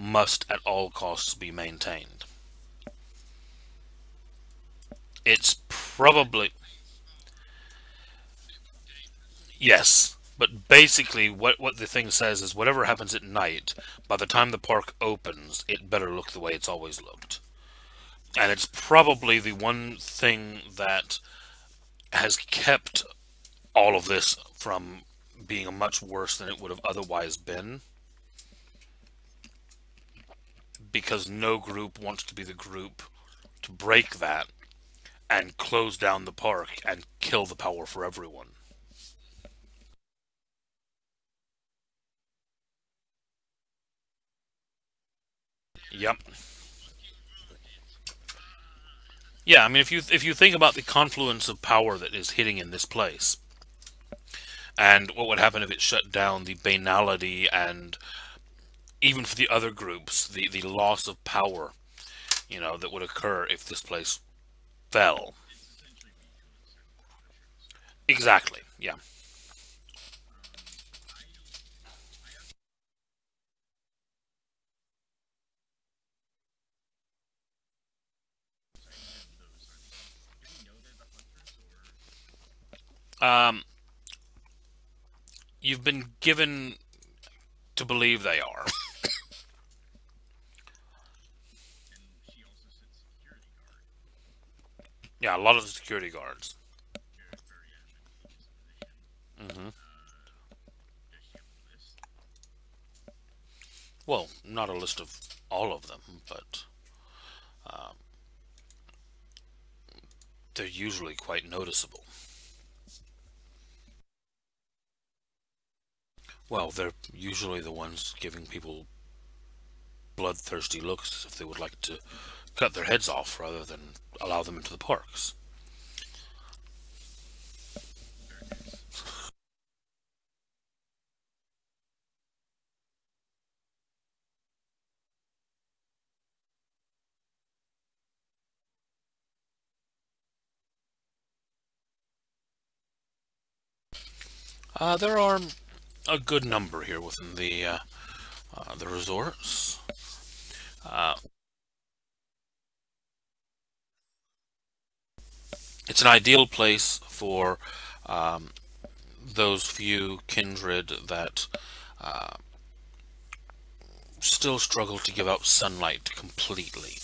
must at all costs be maintained. It's probably... Yes, but basically what, what the thing says is whatever happens at night, by the time the park opens, it better look the way it's always looked. And it's probably the one thing that has kept all of this from being much worse than it would have otherwise been. Because no group wants to be the group to break that and close down the park and kill the power for everyone. Yep. Yeah, I mean, if you if you think about the confluence of power that is hitting in this place, and what would happen if it shut down, the banality and even for the other groups, the the loss of power, you know, that would occur if this place fell. Exactly. Yeah. Um, you've been given to believe they are. Yeah, a lot of the security guards. Mm-hmm. Well, not a list of all of them, but uh, they're usually quite noticeable. Well, they're usually the ones giving people bloodthirsty looks if they would like to cut their heads off rather than allow them into the parks. Uh, there are a good number here within the uh, uh, the resorts. It's an ideal place for um, those few kindred that uh, still struggle to give out sunlight completely.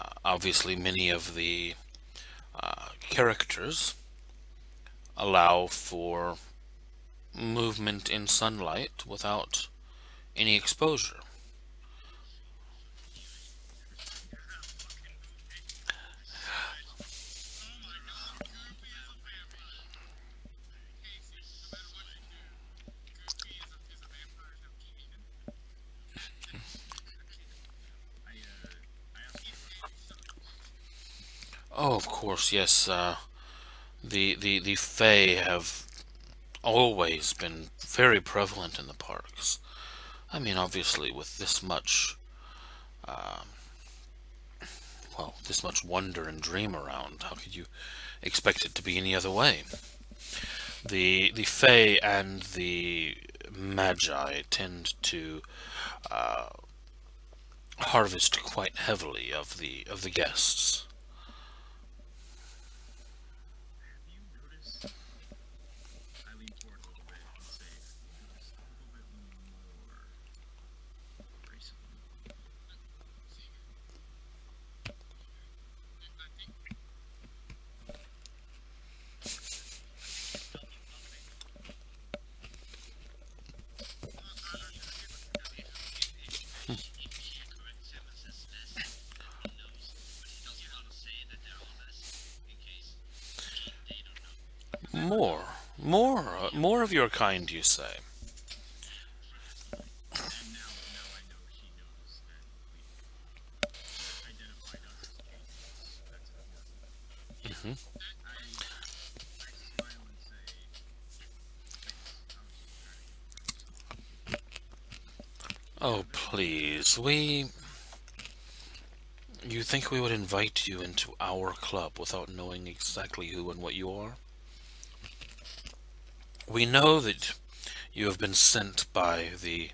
Uh, obviously, many of the uh, characters allow for movement in sunlight without any exposure. Oh, of course, yes. Uh, the the the Fae have always been very prevalent in the parks. I mean, obviously, with this much, uh, well, this much wonder and dream around, how could you expect it to be any other way? The the Fae and the Magi tend to uh, harvest quite heavily of the of the guests. More, more, more of your kind, you say. Mm-hmm. Oh, please, we... You think we would invite you into our club without knowing exactly who and what you are? We know that you have been sent by the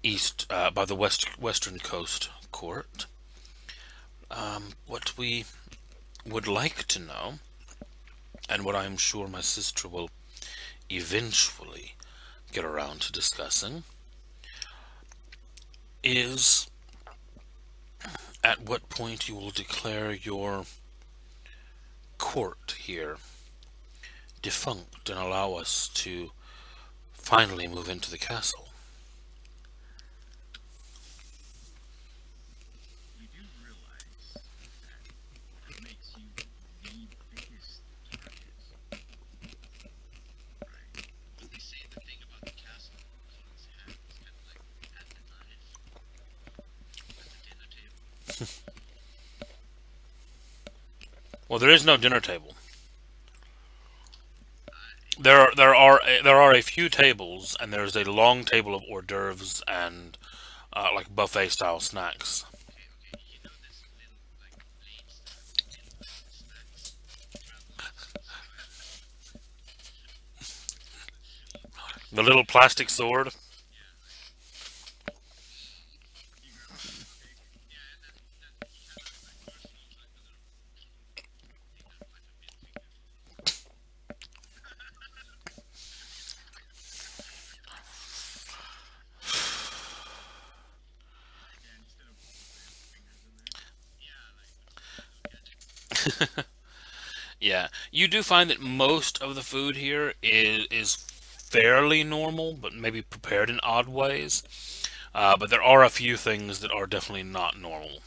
east uh, by the west western coast court. Um, what we would like to know, and what I am sure my sister will eventually get around to discussing, is at what point you will declare your court here defunct and allow us to finally move into the castle. well, there is no dinner table. There are there are there are a few tables, and there's a long table of hors d'oeuvres and uh, like buffet style snacks. The little plastic sword. yeah, you do find that most of the food here is is fairly normal, but maybe prepared in odd ways. Uh, but there are a few things that are definitely not normal.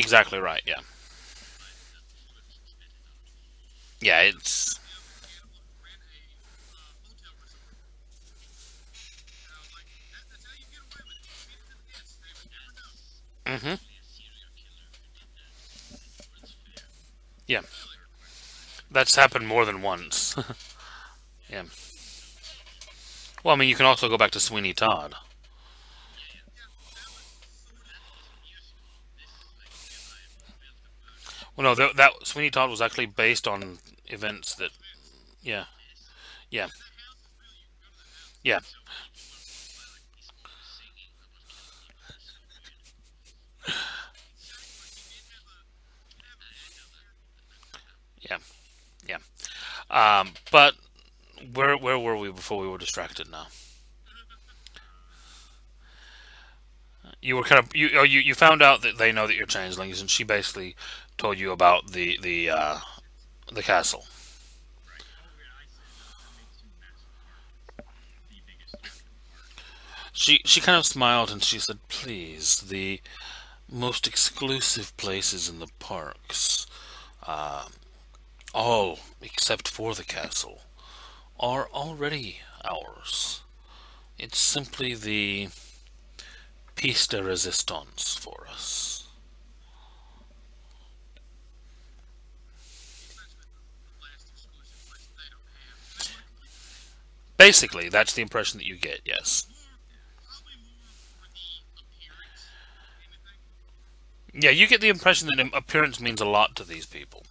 Exactly right, yeah. Yeah, it's... Mm-hmm. Yeah. That's happened more than once. yeah. Well, I mean, you can also go back to Sweeney Todd. Well, no, that, that Sweeney Todd was actually based on events that, yeah, yeah, yeah. Yeah, yeah. Um, but where where were we before we were distracted? Now. You were kind of you oh, you you found out that they know that you're changelings, and she basically told you about the the uh, the castle. She she kind of smiled and she said, "Please, the most exclusive places in the parks, uh, all except for the castle, are already ours. It's simply the piece de resistance for us." Basically, that's the impression that you get, yes. Yeah, you get the impression that appearance means a lot to these people.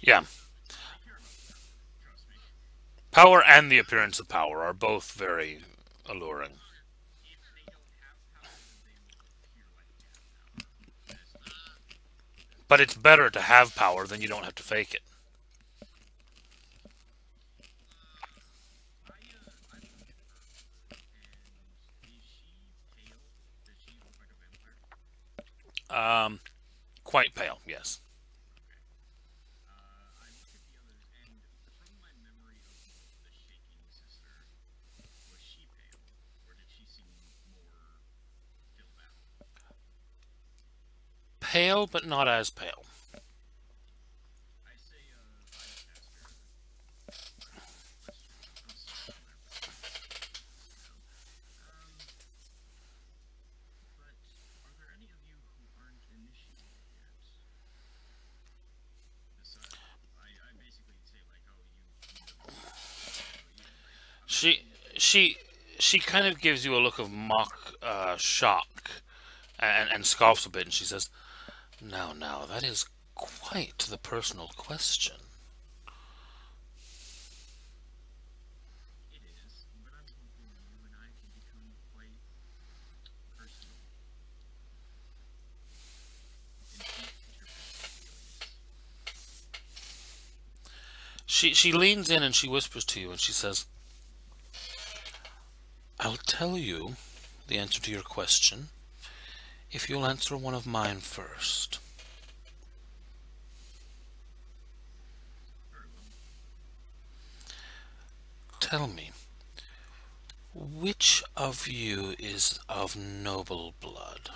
Yeah. Power and the appearance of power are both very alluring. But it's better to have power than you don't have to fake it. Um, quite pale, yes. Pale, but not as pale. She she she kind of gives you a look of mock uh, shock, and and scoffs a bit, and she says, "Now, now, that is quite the personal question." She she leans in and she whispers to you and she says, I'll tell you the answer to your question if you'll answer one of mine first. Tell me, which of you is of noble blood?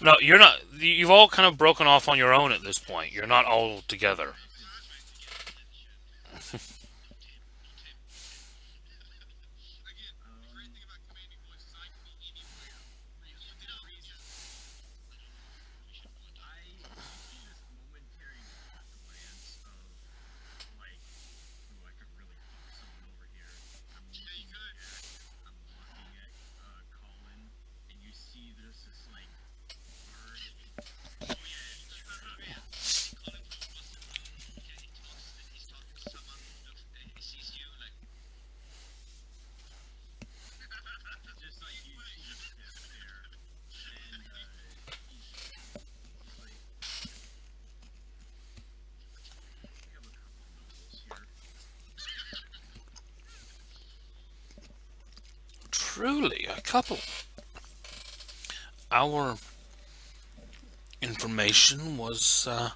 No, you're not. You've all kind of broken off on your own at this point. You're not all together. couple. Our information was uh,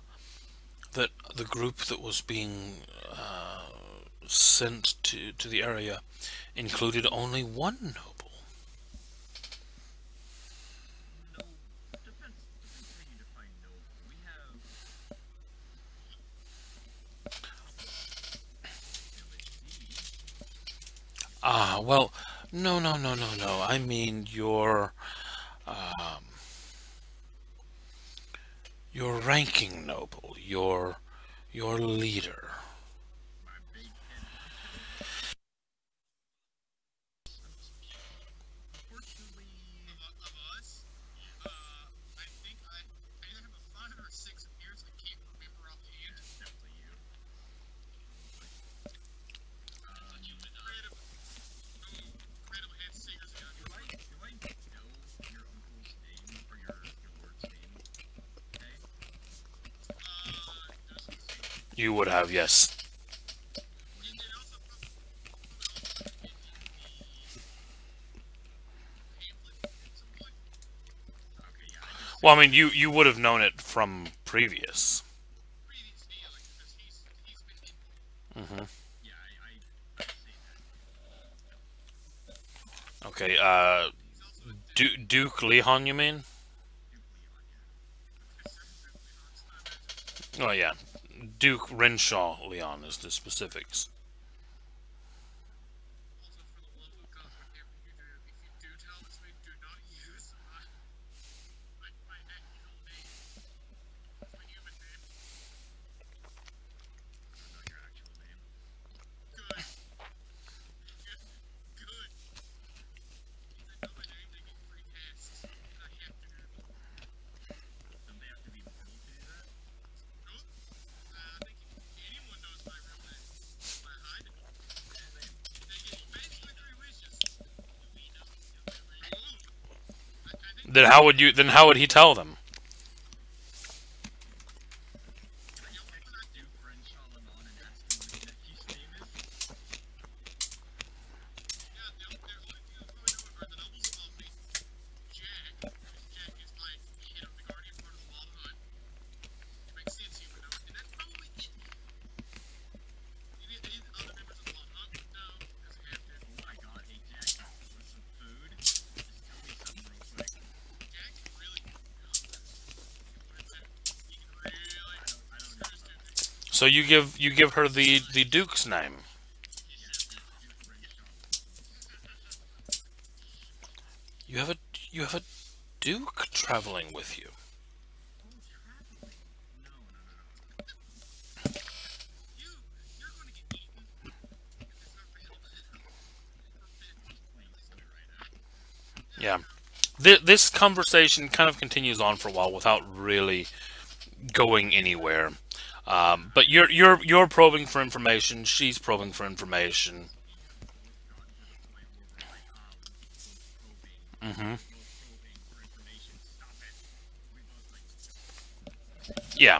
that the group that was being uh, sent to, to the area included only one your um, your ranking noble, your your leader. You would have, yes. Well, I mean, you, you would have known it from previous. Mm-hmm. Okay, uh, du Duke Lehan, you mean? Oh, yeah. Duke Renshaw, Leon, is the specifics. Then how would you? Then how would he tell them? So you give you give her the the duke's name. You have a you have a duke traveling with you. Yeah. This conversation kind of continues on for a while without really going anywhere. Um, but you're you're you're probing for information. She's probing for information. Mm-hmm. Yeah.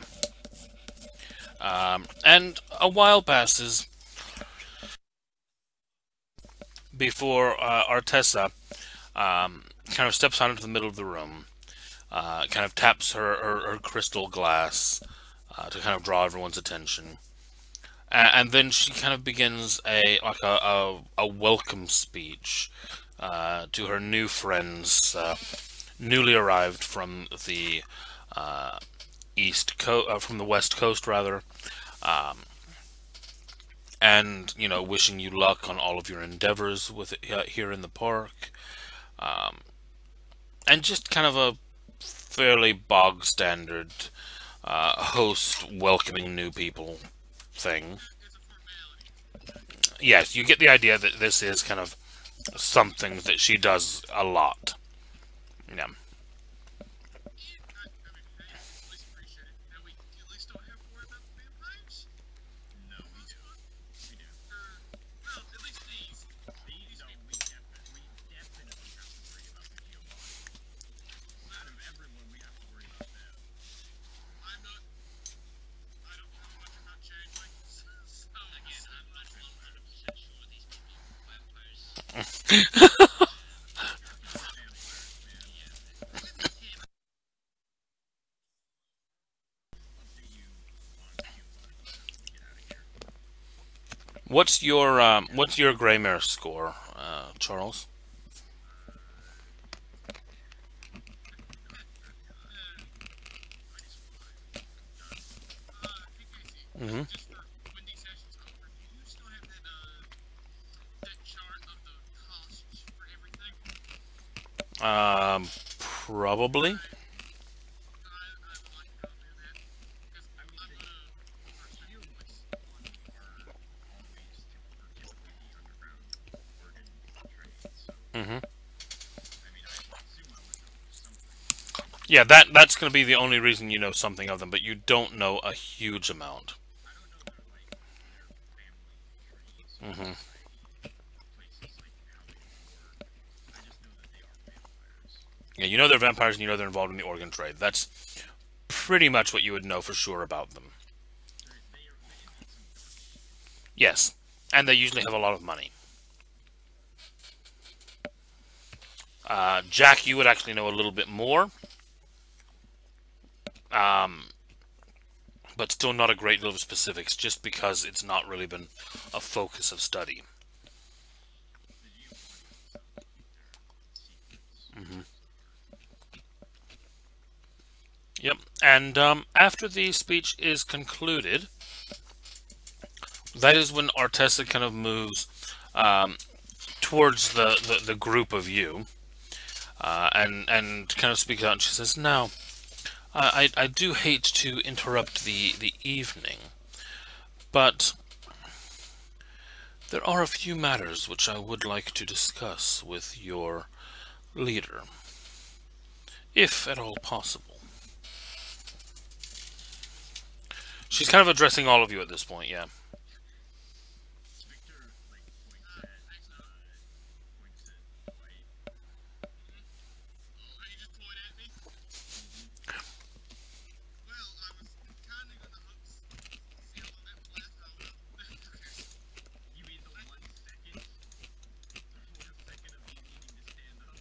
Um, and a while passes before uh, Artessa um, kind of steps out into the middle of the room, uh, kind of taps her, her, her crystal glass uh, to kind of draw everyone's attention. And, and then she kind of begins a like a, a, a welcome speech uh, to her new friends, uh, newly arrived from the uh, east coast, uh, from the west coast rather, um, and you know, wishing you luck on all of your endeavors with it uh, here in the park, um, and just kind of a fairly bog standard uh, host welcoming new people thing. Yes, you get the idea that this is kind of something that she does a lot. Yeah. I, I mean, I at least appreciate it. Now we at least don't have to worry about the vampires. No, we do. We do. Or, well, at least these. These, no, we, defi- we definitely have to worry about the Giovanni. Out of everyone, we have to worry about them. I'm not. I don't know much about changelings. So, Again, I'm not 100% sure these people are vampires. What's your um, what's your Gremayre score, uh, Charles? uh, hey Casey, Mhm. just for when these sessions over, do you still have that, uh, that chart of the costs for everything? Um, probably. I, I would like a copy of that. Because I'm gonna first review this. are always typically the underground organ trade, so hmm I mean, I assume I would know something. Yeah, that that's going to be the only reason you know something of them, but you don't know a huge amount. I don't know their like their family trees, hmm places like how they work. I just know that they are vampires. Yeah, you know they're vampires, and you know they're involved in the organ trade. That's pretty much what you would know for sure about them. Yes, and they usually have a lot of money. Uh, Jack, you would actually know a little bit more, um, but still not a great deal of specifics, just because it's not really been a focus of study. Yep, and um, after the speech is concluded, that is when Artessa kind of moves um, towards the, the, the group of you uh, and and kind of speaks out and she says, Now, I, I I do hate to interrupt the, the evening, but there are a few matters which I would like to discuss with your leader, if at all possible. She's kind of addressing all of you at this point, yeah. Victor like points at uh, points at Dwight. Oh, you just point at me? Well, I was kinda gonna hope see how long that would last. I don't know. You mean the one second? The one second of me needing to stand up?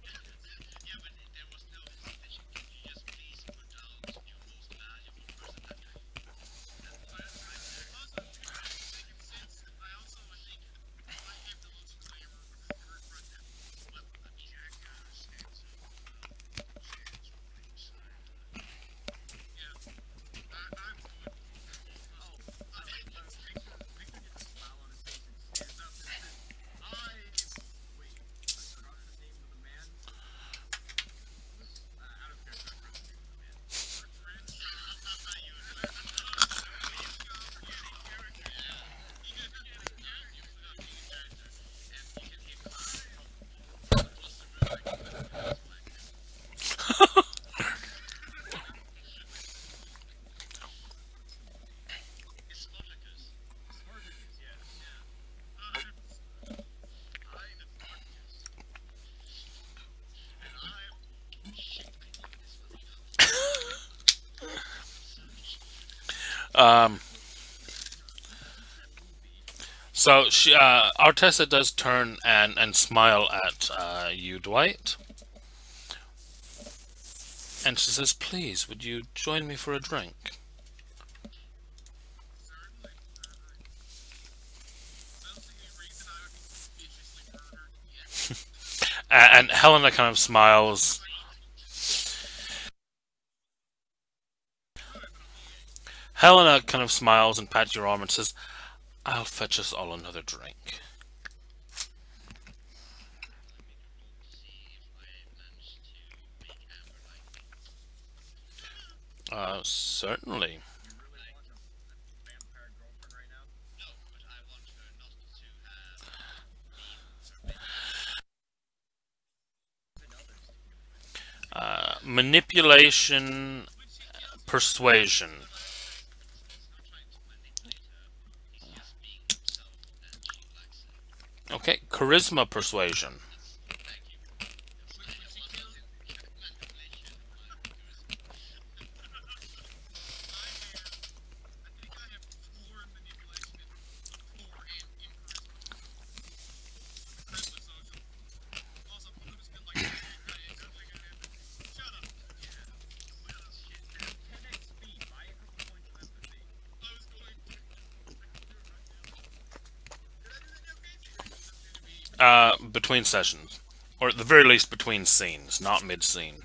Yeah, but there was no competition. Can you just please put down your most valuable person that you Also, Spartacus. Spartacus, yes. Uh, I'm Spartacus. And I'm Shit, I knew this was Um, so she, uh, Artessa does turn and, and smile at uh, you, Dwight. And she says, please, would you join me for a drink? certainly. Uh, I don't see any reason I would be viciously murdered. Yeah. A- And Helena kind of smiles. Helena kind of smiles and pats your arm and says, I'll fetch us all another drink. see if I managed to make Amber like me. Uh, certainly. You really want a, a vampire girlfriend right now? No, but I want her not to have me with her Even others to give it. Uh, manipulation, persuasion. He's not trying to manipulate her. He's just being himself, and she likes it. Okay, charisma persuasion. Thank you. I want to manipulation. I think I have four in manipulation and four in, in charisma. Charisma social. Also, I'm just been like, hey, something I have. Shut up. At 10x speed, buy a couple points of empathy. I was going to. I can do it right now. Did I do that now, Casey? Or is this gonna be? Uh, between sessions. Or at the very least between scenes, not mid scene.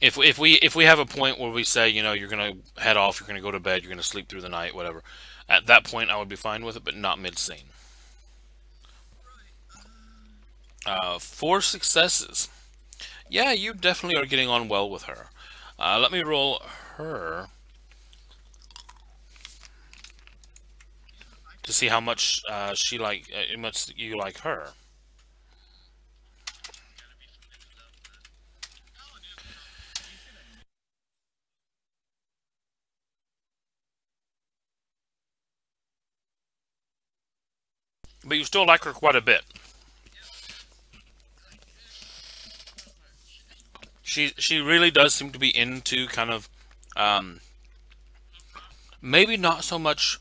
If, if we if we have a point where we say, you know, you're gonna head off, you're gonna go to bed, you're gonna sleep through the night, whatever, at that point I would be fine with it, but not mid scene. Uh, four successes. Yeah, you definitely are getting on well with her. Uh, let me roll her to see how much uh, she like, uh, much you like her. But you still like her quite a bit. She she really does seem to be into kind of um, maybe not so much.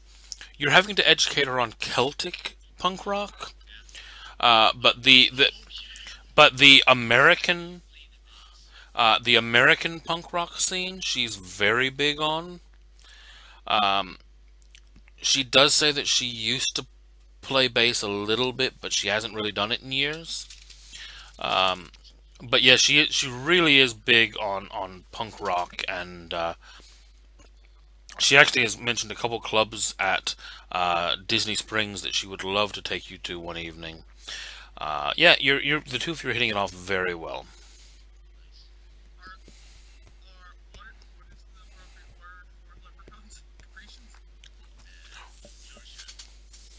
You're having to educate her on Celtic punk rock, uh, but the the but the American uh, the American punk rock scene she's very big on. Um, she does say that she used to play bass a little bit, but she hasn't really done it in years. Um, but yeah, she she really is big on on punk rock, and uh, she actually has mentioned a couple clubs at uh, Disney Springs that she would love to take you to one evening. Uh, yeah, you're you're the two of you are hitting it off very well. Or, or what, what is the appropriate word for leprechauns? Capricians?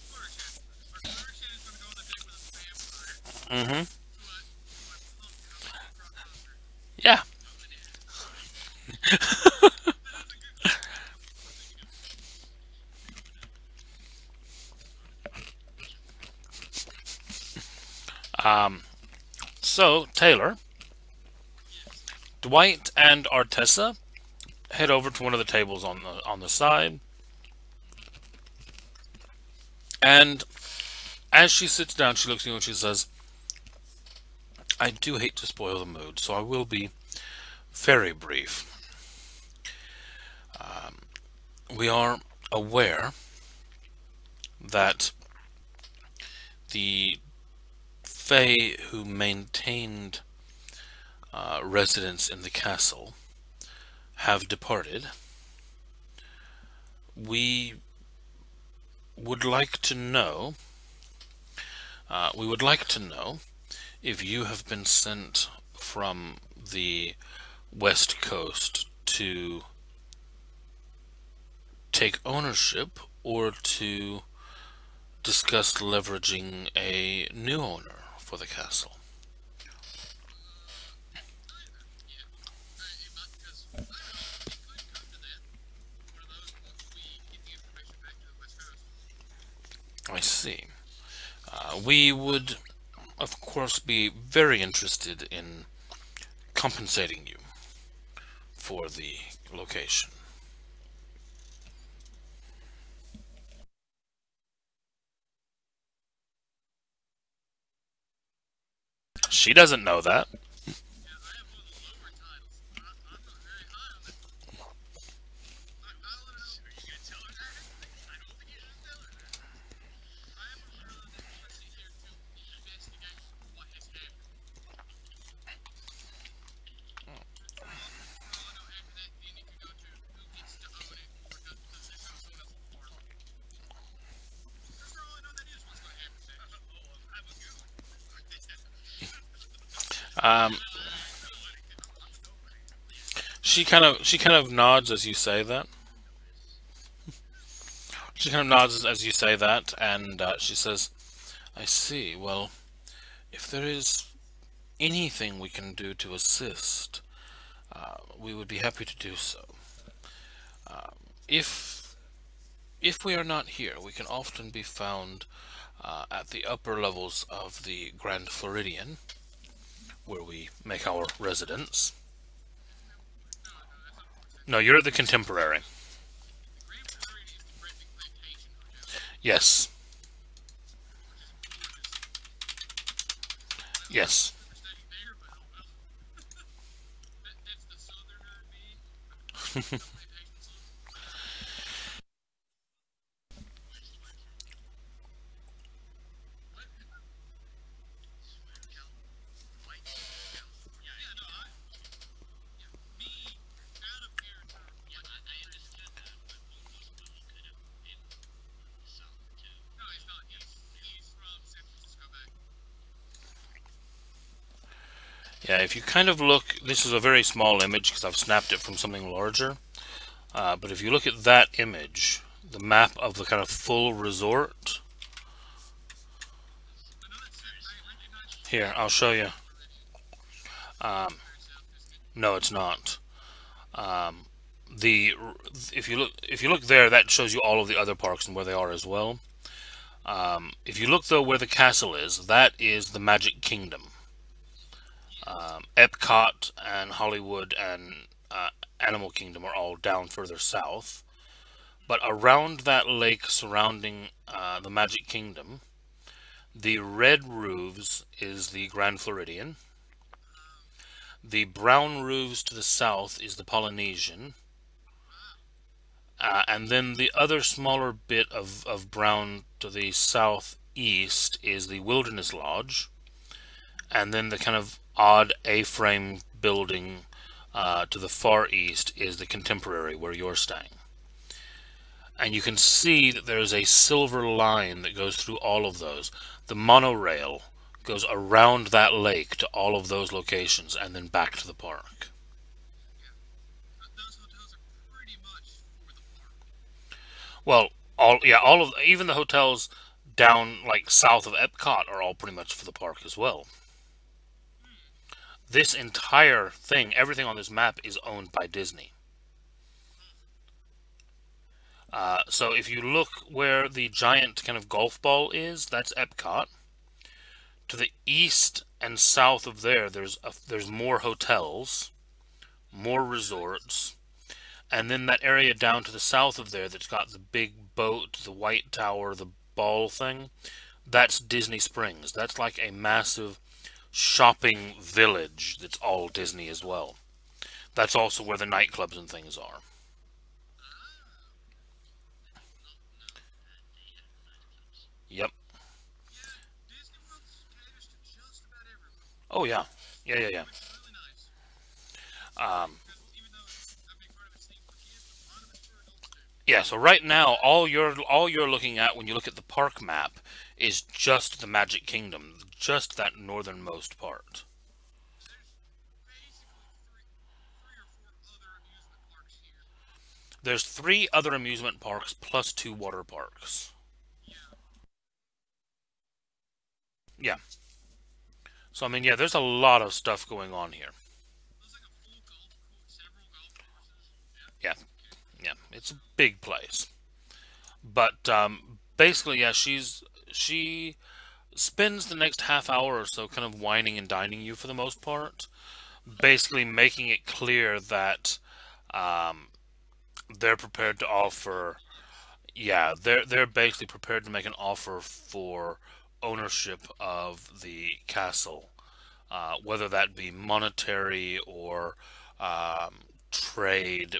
Clurichaun. Our Clurichaun is gonna go on a date with a vampire. Mm-hmm. To a, to a punk rock concert. Yeah. Um, so Taylor, Dwight, and Artessa head over to one of the tables on the on the side, and as she sits down, she looks at you and she says, "I do hate to spoil the mood, so I will be very brief. Um, we are aware that the Fae who maintained uh, residence in the castle have departed. We would like to know. Uh, we would like to know if you have been sent from the West Coast to take ownership or to discuss leveraging a new owner for the castle. I see. Uh, we would, of course, be very interested in compensating you for the location. She doesn't know that. Yeah, I have one of the lower titles. but I, I'm not very high on it. I, I let her know. Are you gonna tell her that? I don't think you should tell her that. I am a girl that wants to here to investigate what has happened. For all I know, after that, then it could go to who gets to own it, or does, does this go to someone else's park. Because for all I know, that is what's going to happen, Sam. Oh, I'm a good one. Um, she kind of she kind of nods as you say that. She kind of nods as you say that, and uh, she says, "I see. Well, if there is anything we can do to assist, uh, we would be happy to do so. Uh, if if we are not here, we can often be found uh, at the upper levels of the Grand Floridian." where we make our residence. No, you're at the Contemporary. Yes, yes. Never studied there, but oh well. that, that's the southerner in me. Plantation southerner. Yeah, no, I. Yeah, me out of character. Yeah, I, I understood that, but almost Willow could have been south too. No, he's not. He's he's from San Francisco back. Yeah, if you kind of look, this is a very small image because I've snapped it from something larger. Uh, but if you look at that image, the map of the kind of full resort, here, I'll show you. Um, no, it's not. Um, the if you look if you look there, that shows you all of the other parks and where they are as well. Um, if you look though where the castle is, that is the Magic Kingdom. Epcot and Hollywood and uh, Animal Kingdom are all down further south. But around that lake surrounding uh, the Magic Kingdom, the red roofs is the Grand Floridian. The brown roofs to the south is the Polynesian. Uh, and then the other smaller bit of, of brown to the southeast is the Wilderness Lodge. And then the kind of odd A frame building uh, to the far east is the Contemporary, where you're staying. And you can see that there's a silver line that goes through all of those. The monorail goes around that lake to all of those locations and then back to the park. Well, all yeah, all of even the hotels down like south of Epcot are all pretty much for the park as well. This entire thing, everything on this map is owned by Disney. Uh, so if you look where the giant kind of golf ball is, that's Epcot. To the east and south of there, there's a, there's more hotels, more resorts, and then that area down to the south of there that's got the big boat, the white tower, the ball thing, that's Disney Springs. That's like a massive shopping village that's all Disney as well. That's also where the nightclubs and things are. Yep. Oh yeah. Yeah, yeah, yeah. Um, yeah, so right now all you're all you're looking at when you look at the park map is just the Magic Kingdom, just that northernmost part. There's three other amusement parks plus two water parks. Yeah. Yeah. So I mean, yeah, there's a lot of stuff going on here. Yeah, yeah, it's a big place. But um, basically, yeah, she's she spends the next half hour or so kind of whining and dining you for the most part, basically making it clear that um, they're prepared to offer. Yeah, they're they're basically prepared to make an offer for ownership of the castle, uh, whether that be monetary or um, trade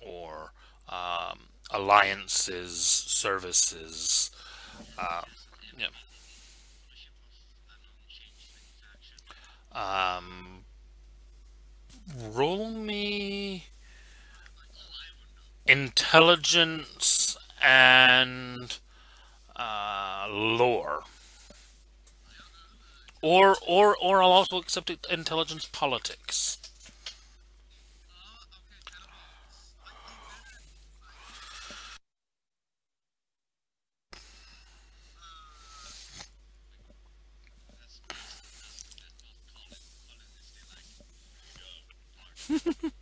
or um, alliances, services. Uh, yeah. Um, roll me intelligence and uh, lore. Or, or, or I'll also accept intelligence politics.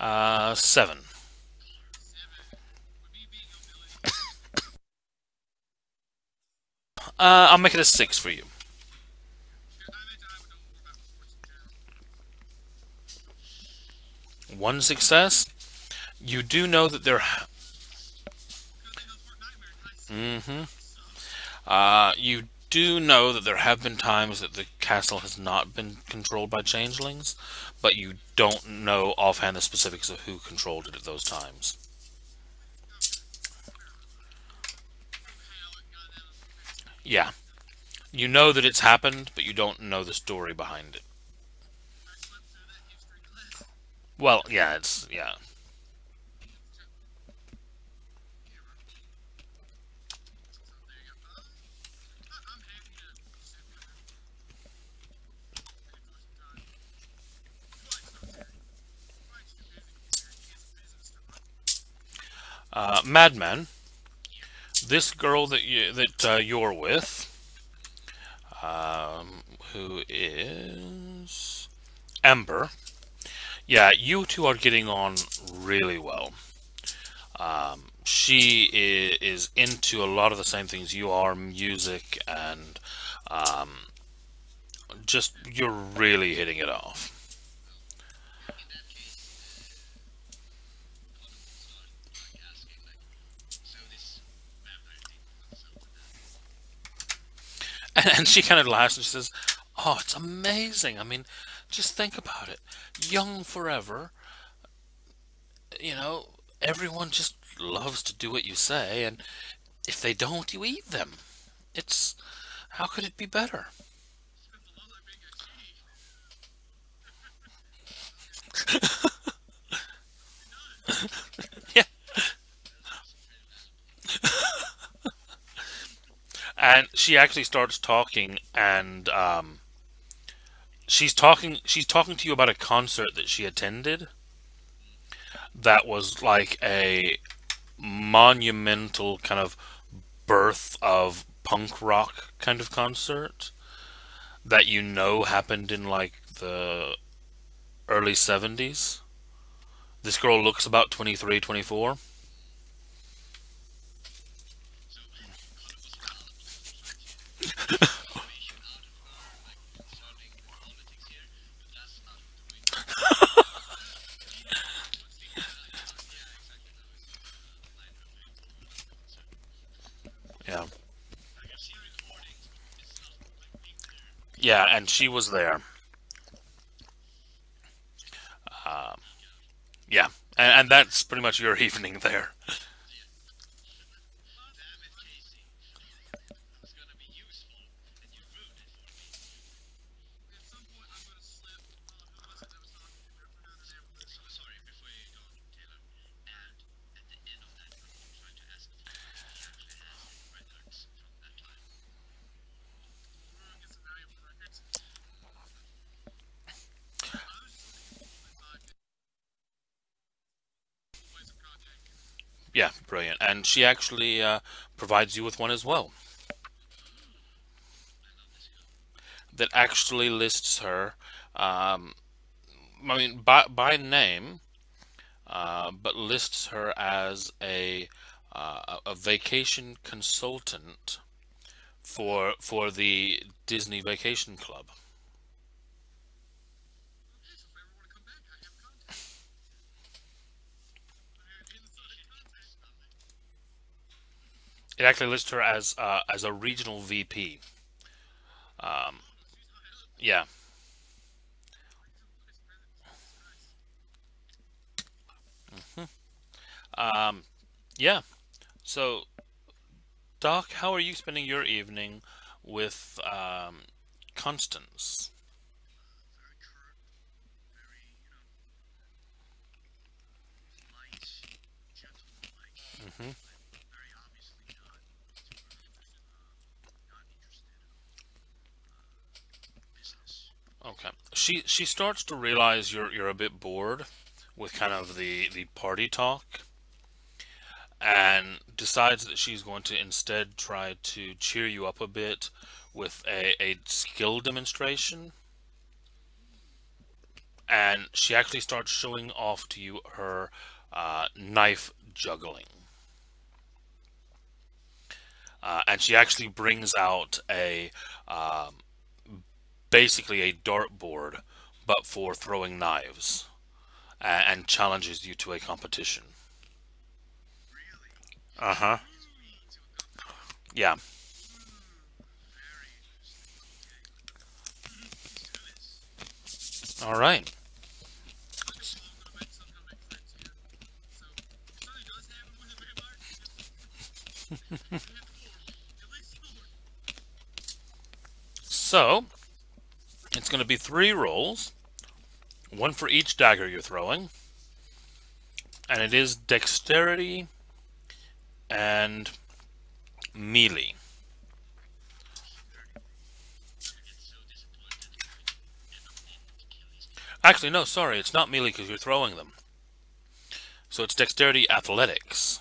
Uh, seven. Uh, I'll make it a six for you. One success. You do know that there. Mm-hmm. Uh, you do know that there have been times that the castle has not been controlled by changelings, but you don't know offhand the specifics of who controlled it at those times. Yeah. You know that it's happened, but you don't know the story behind it. Well, yeah, it's yeah. Uh, Madman, this girl that you that uh, you're with, um, who is Amber. Yeah, you two are getting on really well. Um, she is, into a lot of the same things you are, music and um, just you're really hitting it off. In that case, Connor will start like asking like, so this vampire thing, what's up with that? And, she kind of laughs and she says, "Oh, it's amazing. I mean, just think about it. Young forever. You know, everyone just loves to do what you say, and if they don't, you eat them. It's how could it be better?" Yeah. And she actually starts talking, and um, she's talking. She's talking to you about a concert that she attended. That was like a monumental kind of birth of punk rock kind of concert that you know happened in like the early 70s. This girl looks about 23, 24. So Connor was around like information out of her like concerning politics here, but that's out of the window. Yeah, exactly. Now it's uh, line her very told about the concert. Yeah. I can see recordings, but it's not like being there. Yeah, and she was there. Um, yeah, and, and that's pretty much your evening there. Damn it, Casey. I was gonna be useful, and you ruined it for me. At some point, I'm gonna slip. Oh, who was it that was talking to me? I forgot her name. So, sorry, before you go, Taylor. And at the end of that, when you try to ask for it, he actually has records from that time. We're gonna get some valuable records. I was just looking for my ways of contacting. Yeah, brilliant. And she actually uh, provides you with one as well. That actually lists her, um, I mean, by, by name, uh, but lists her as a uh, a vacation consultant for for the Disney Vacation Club. Okay, so if I ever want to come back, I have contact. I have inside contact. It actually lists her as uh, as a regional VP. Um, yeah. Um, yeah. So, Doc, how are you spending your evening with um, Constance? very curt, very, you know, light, gentleman-like, Mhm. but very obviously not super, uh, not interested in uh, business. Okay. She she starts to realize you're you're a bit bored with kind of the the party talk and decides that she's going to instead try to cheer you up a bit with a, a skill demonstration. And she actually starts showing off to you her uh, knife juggling. Uh, and she actually brings out a um, basically a dartboard, but for throwing knives, a- and challenges you to a competition. Uh huh. Yeah. All right. So, it's going to be three rolls, one for each dagger you're throwing, and it is dexterity and melee. Actually, no, sorry, it's not melee because you're throwing them. So it's dexterity athletics.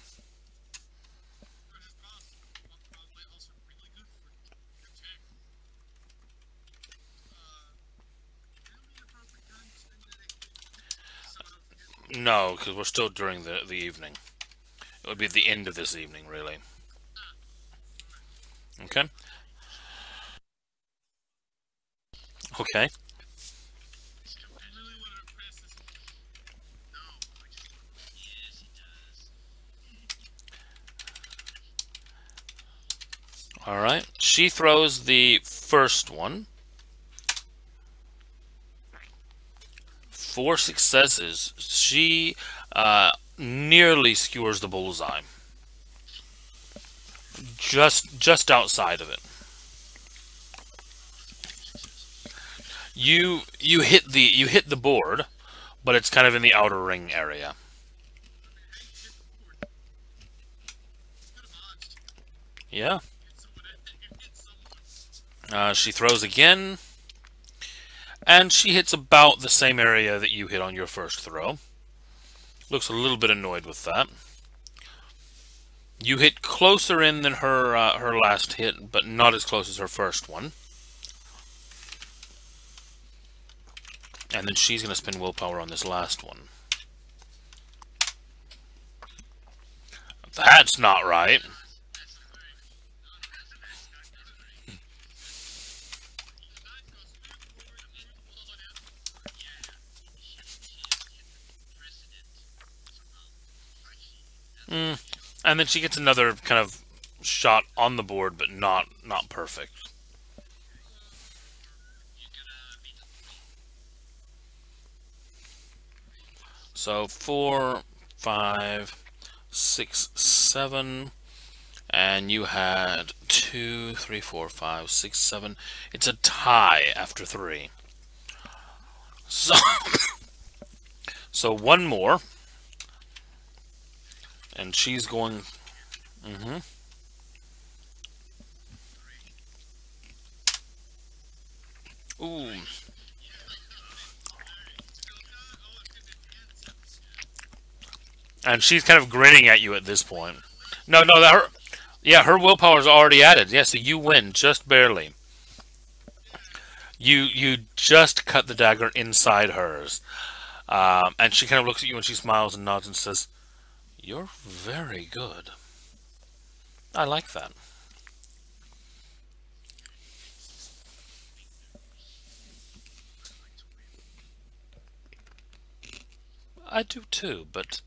Which is possible. Well, probably also really good for attack. Uh, would now be an appropriate time to spend an activity? Someone over here. No, because we're still during the, the evening. It would be the end of this evening, really. Okay. Okay. All right. She throws the first one. Four successes. She uh, nearly skewers the bullseye. Just just outside of it. You you hit the you hit the board, but it's kind of in the outer ring area. Yeah. Uh, she throws again. And she hits about the same area that you hit on your first throw. Looks a little bit annoyed with that. You hit closer in than her uh, her last hit, but not as close as her first one. And then she's going to spend willpower on this last one. That's not right. Mm. And then she gets another kind of shot on the board, but not not perfect. So four, five, six, seven, and you had two, three, four, five, six, seven. It's a tie after three. So, so one more, and she's going. Mm-hmm. Ooh. And she's kind of grinning at you at this point. No, no, that her, yeah, her willpower is already added. Yeah, so you win just barely. You you just cut the dagger inside hers. Um, and she kind of looks at you and she smiles and nods and says, You're very good. I like that. I do too, but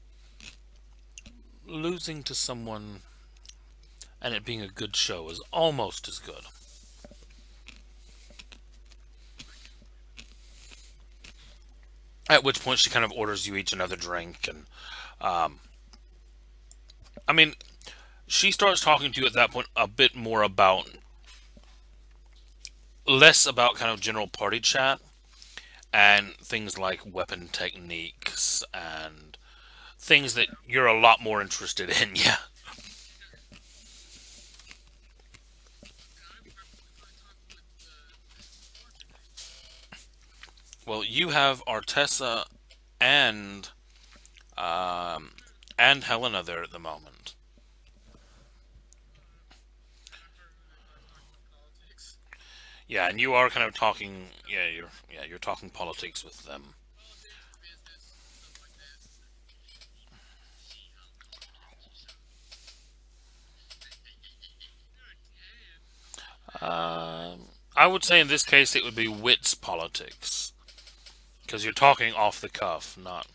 losing to someone and it being a good show is almost as good. At which point she kind of orders you each another drink, and um, I mean, she starts talking to you at that point a bit more about less about kind of general party chat and things like weapon techniques and things that you're a lot more interested in. Yeah. Well, you have Artessa and um, and Helena there at the moment. Politics. Yeah, and you are kind of talking. Yeah, you're yeah you're talking politics with them. Um, I would say in this case it would be wits politics because you're talking off the cuff, not.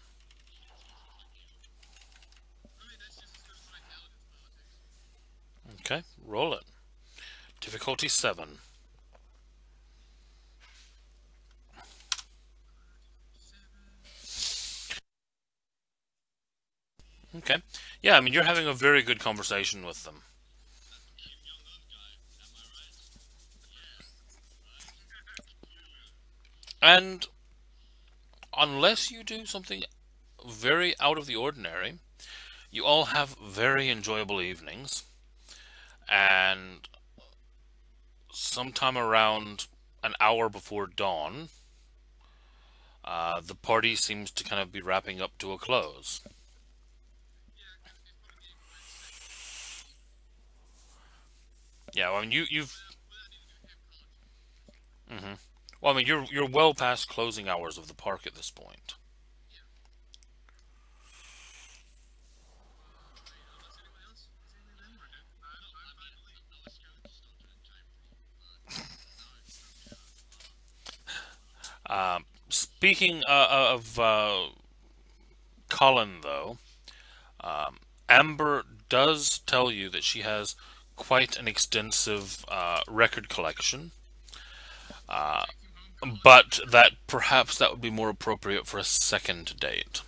Okay, roll it. Difficulty seven. Okay. Yeah, I mean you're having a very good conversation with them. And unless you do something very out of the ordinary, you all have very enjoyable evenings. And sometime around an hour before dawn, uh, the party seems to kind of be wrapping up to a close. Yeah, well, I mean, you, you've. hmm Well, I mean, you're you're well past closing hours of the park at this point. Um, speaking uh, of uh, Colin, though, um, Amber does tell you that she has quite an extensive uh, record collection, uh, but that perhaps that would be more appropriate for a second date.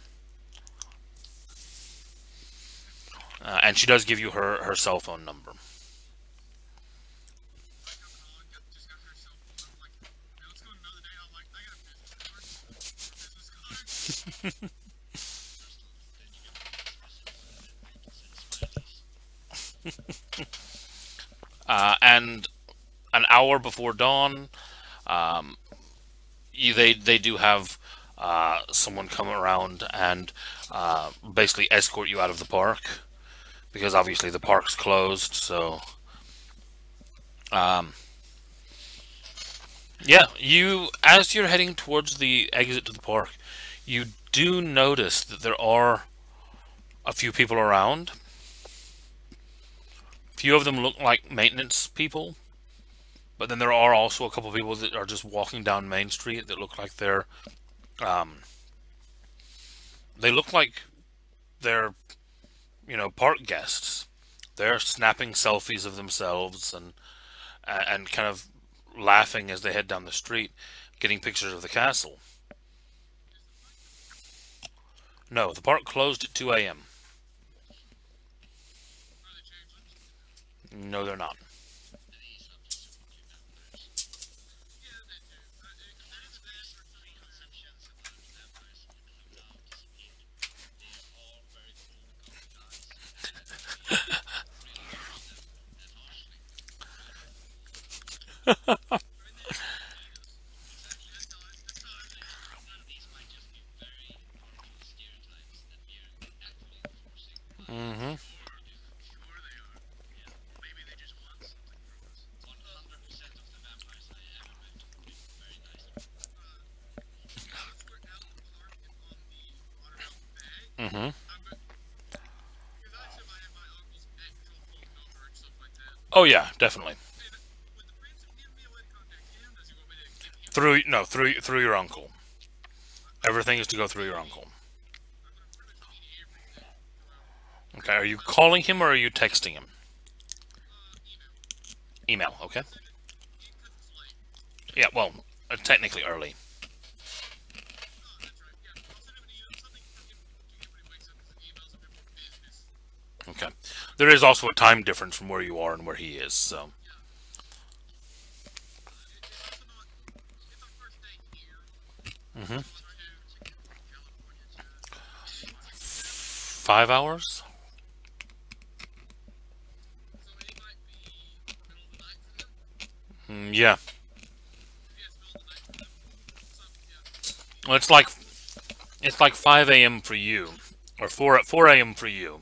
Uh, and she does give you her, her cell phone number. uh, and an hour before dawn, um, you, they they do have uh, someone come around and uh, basically escort you out of the park because obviously the park's closed. So, um, yeah, you as you're heading towards the exit to the park, you do notice that there are a few people around. Few of them look like maintenance people, but then there are also a couple of people that are just walking down Main Street that look like they're, um, they look like they're, you know, park guests. They're snapping selfies of themselves and and kind of laughing as they head down the street, getting pictures of the castle. No, the park closed at 2 a.m. Are they changing? No, they're not. Yeah, mm-hmm. Mm-hmm. Oh yeah, definitely. Through no, through through your uncle. Everything is to go through your uncle. Okay, are you calling him or are you texting him? Email, okay. Yeah, well, uh, technically early. Okay. There is also a time difference from where you are and where he is, so. Mm-hmm. Five hours? Mm, yeah. Well, it's like it's like 5 a.m. for you, or 4 4 a.m. for you.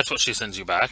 that's what she sends you back.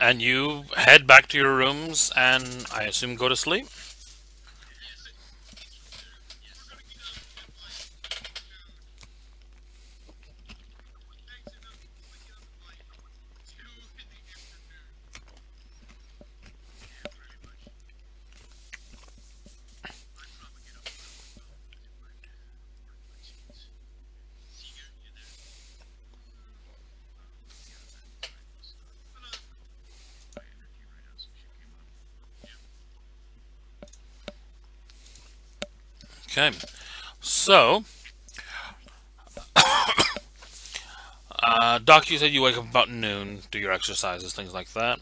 and you head back to your rooms and I assume go to sleep. So, uh, Doc, you said you wake up about noon, do your exercises, things like that.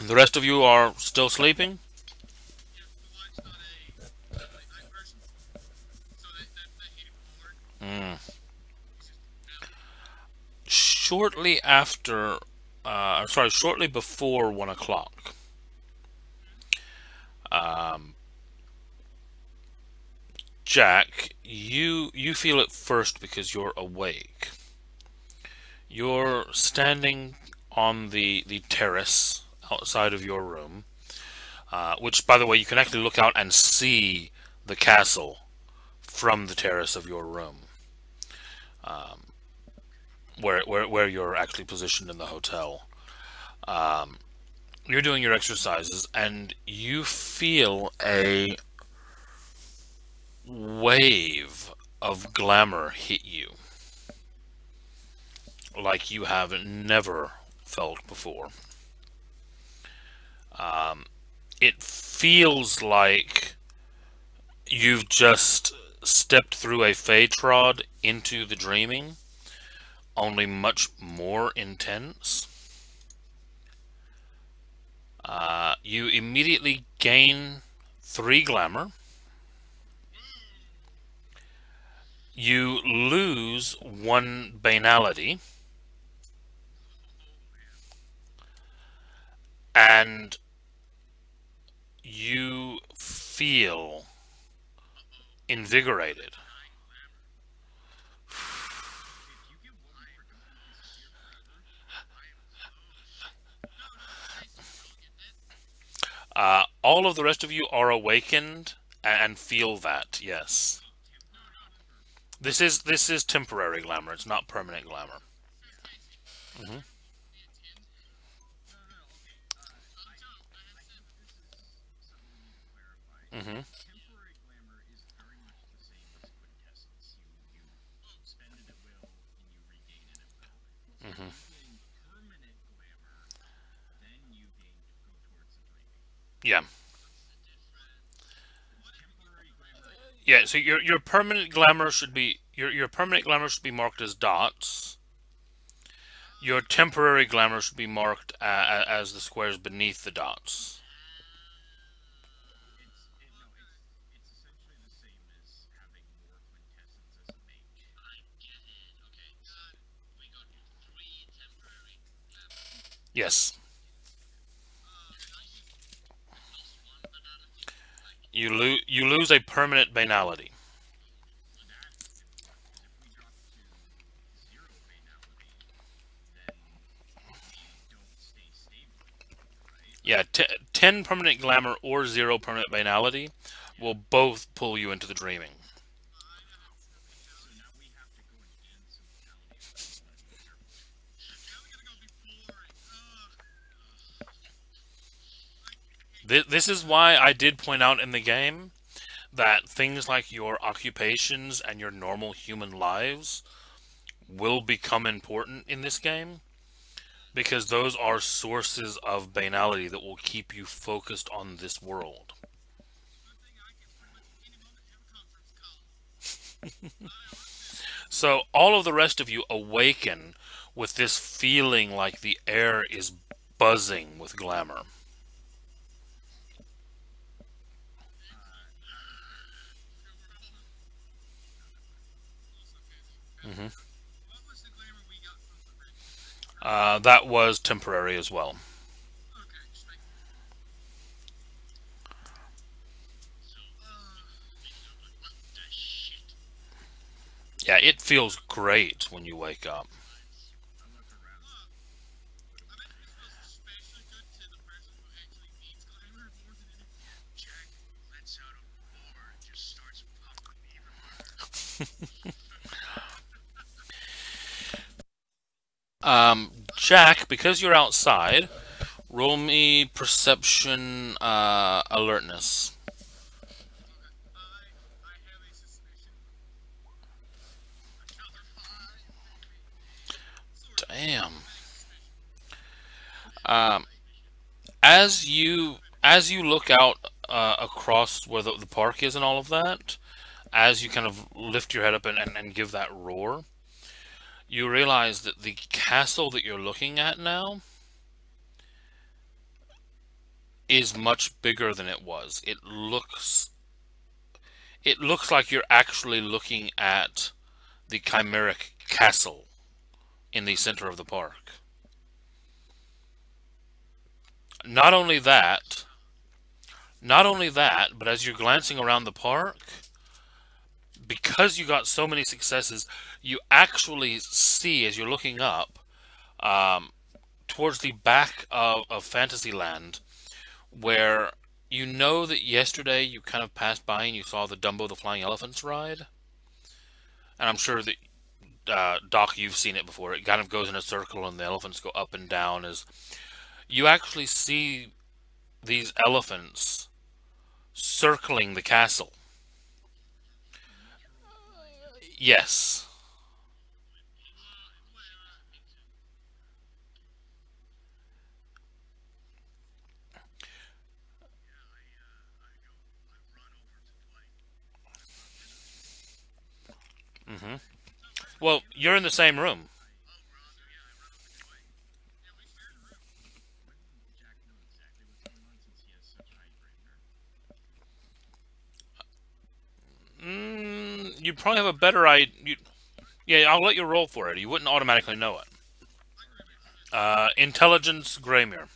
The rest of you are still sleeping? Mm. Shortly after, uh, sorry, shortly before one o'clock, Jack, you you feel it first because you're awake. You're standing on the the terrace outside of your room, uh, which, by the way, you can actually look out and see the castle from the terrace of your room, um, where where where you're actually positioned in the hotel. Um, you're doing your exercises, and you feel a wave of glamour hit you like you have never felt before. Um, it feels like you've just stepped through a Phaetrod into the dreaming, only much more intense. Uh, you immediately gain three glamour. You lose one banality. And you feel invigorated. Uh, all of the rest of you are awakened and feel that. Yes, this is this is temporary glamour. It's not permanent glamour. Clarify. hmm Mhm. the dreaming. Yeah, Temporary glamour yeah. So your your permanent glamour should be your your permanent glamour should be marked as dots. Your temporary glamour should be marked uh, a, as the squares beneath the dots. it's it, no, it's it's essentially the same as having more quintessence as a mage. I get it. Okay, so we got three temporary glamour. Yes, Lost one banality. Like, you lose you lose a permanent banality. Yeah, t- ten permanent glamour or zero permanent banality will both pull you into the dreaming. So now we have to go and gain some vitality first, but be careful. Now we gotta go before it. Ugh. Th- this is why I did point out in the game that things like your occupations and your normal human lives will become important in this game because those are sources of banality that will keep you focused on this world. So all of the rest of you awaken with this feeling like the air is buzzing with glamour. Mhm. What was the glamour we got from bridge? Uh, that was temporary as well. Yeah, it feels great when you wake up. Um, Jack, because you're outside, roll me perception uh, alertness. Damn. Um, as you as you look out uh, across where the, the park is and all of that, as you kind of lift your head up and, and, and give that roar, you realize that the castle that you're looking at now is much bigger than it was. It looks it looks like you're actually looking at the chimeric castle in the center of the park. Not only that, not only that, but as you're glancing around the park, because you got so many successes, you actually see as you're looking up um, towards the back of, of Fantasyland, where you know that yesterday you kind of passed by and you saw the Dumbo the Flying Elephants ride, and I'm sure that uh, Doc, you've seen it before. It kind of goes in a circle and the elephants go up and down. As you actually see these elephants circling the castle. Yes. hmm Well, you're in the same room. Wouldn't Jack know exactly what's going on since he has such high bravener? Mm, you'd probably have a better idea. Yeah, I'll let you roll for it. You wouldn't automatically know it. Uh, intelligence, Gremayre.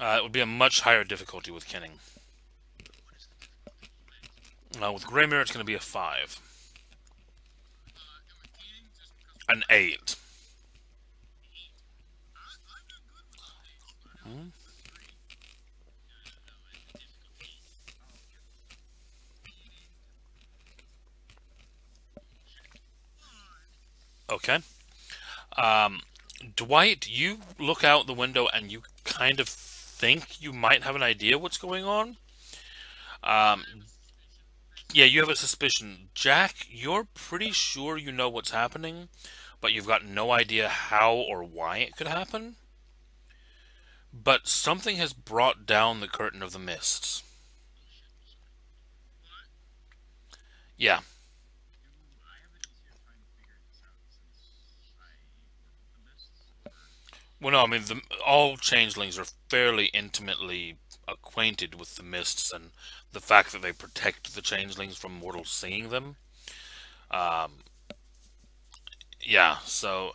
Uh, it would be a much higher difficulty with Kenning. Uh, with Gremayre, it's going to be a 5. An 8. Okay. Um, Dwight, you look out the window and you kind of think you might have an idea what's going on. Um, yeah, you have a suspicion. Jack, you're pretty sure you know what's happening, but you've got no idea how or why it could happen. But something has brought down the curtain of the mists. Yeah. Do I have an easier time figuring this out since I work with the mists? Or Well, no, I mean, the, all changelings are fairly intimately acquainted with the mists and the fact that they protect the changelings from mortals seeing them. Um, yeah, so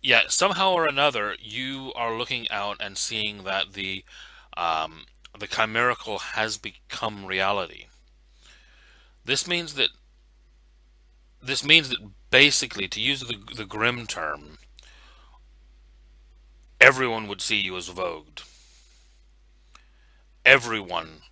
yeah, somehow or another, you are looking out and seeing that the um, the chimerical has become reality. This means that this means that basically, to use the the grim term, everyone would see you as vogued. Everyone